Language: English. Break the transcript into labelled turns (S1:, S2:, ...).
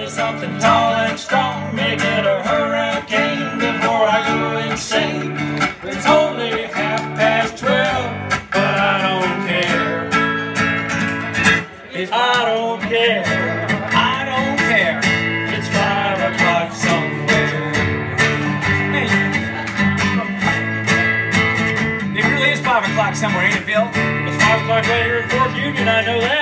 S1: me something tall and strong, make it a hurricane before I go insane. It's only half past twelve, but I don't care. I don't care. I don't care. It's five o'clock somewhere.
S2: It really is 5 o'clock somewhere, ain't it, Bill?
S1: It's five o'clock later in Fort Union, I know that.